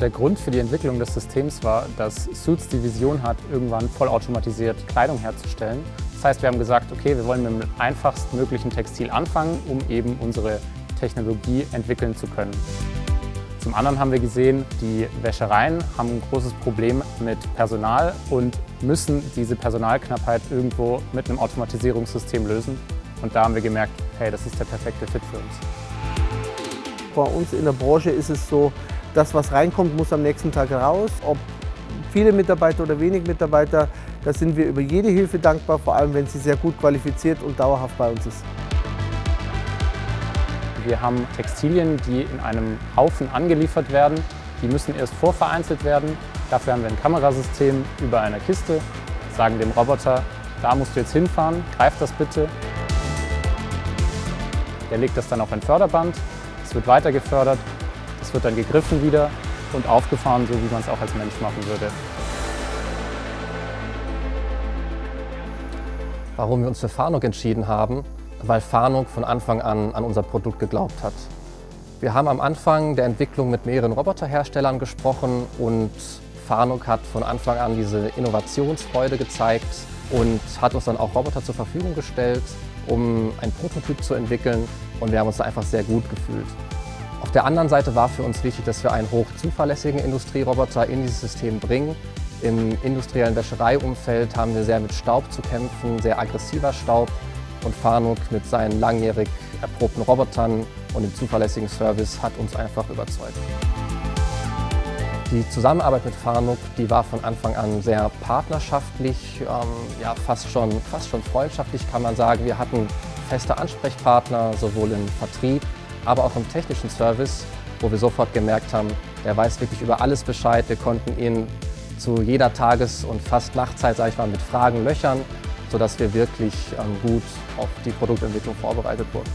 Der Grund für die Entwicklung des Systems war, dass Suits die Vision hat, irgendwann vollautomatisiert Kleidung herzustellen. Das heißt, wir haben gesagt, okay, wir wollen mit dem einfachstmöglichen Textil anfangen, um eben unsere Technologie entwickeln zu können. Zum anderen haben wir gesehen, die Wäschereien haben ein großes Problem mit Personal und müssen diese Personalknappheit irgendwo mit einem Automatisierungssystem lösen. Und da haben wir gemerkt, hey, das ist der perfekte Fit für uns. Bei uns in der Branche ist es so, das, was reinkommt, muss am nächsten Tag raus. Ob viele Mitarbeiter oder wenig Mitarbeiter, da sind wir über jede Hilfe dankbar, vor allem wenn sie sehr gut qualifiziert und dauerhaft bei uns ist. Wir haben Textilien, die in einem Haufen angeliefert werden. Die müssen erst vorvereinzelt werden. Dafür haben wir ein Kamerasystem über einer Kiste, sagen dem Roboter, da musst du jetzt hinfahren, greif das bitte. Der legt das dann auf ein Förderband, es wird weiter gefördert es wird dann gegriffen wieder und aufgefahren, so wie man es auch als Mensch machen würde. Warum wir uns für Farnok entschieden haben? Weil Farnok von Anfang an an unser Produkt geglaubt hat. Wir haben am Anfang der Entwicklung mit mehreren Roboterherstellern gesprochen und Farnok hat von Anfang an diese Innovationsfreude gezeigt und hat uns dann auch Roboter zur Verfügung gestellt, um einen Prototyp zu entwickeln und wir haben uns einfach sehr gut gefühlt. Auf der anderen Seite war für uns wichtig, dass wir einen hochzuverlässigen Industrieroboter in dieses System bringen. Im industriellen Wäschereiumfeld haben wir sehr mit Staub zu kämpfen, sehr aggressiver Staub. Und Farnuk mit seinen langjährig erprobten Robotern und dem zuverlässigen Service hat uns einfach überzeugt. Die Zusammenarbeit mit Farnuk, die war von Anfang an sehr partnerschaftlich, ähm, ja, fast, schon, fast schon freundschaftlich kann man sagen. Wir hatten feste Ansprechpartner, sowohl im Vertrieb aber auch im technischen Service, wo wir sofort gemerkt haben, der weiß wirklich über alles Bescheid. Wir konnten ihn zu jeder Tages- und fast Nachtzeit, sage ich mal, mit Fragen löchern, sodass wir wirklich ähm, gut auf die Produktentwicklung vorbereitet wurden.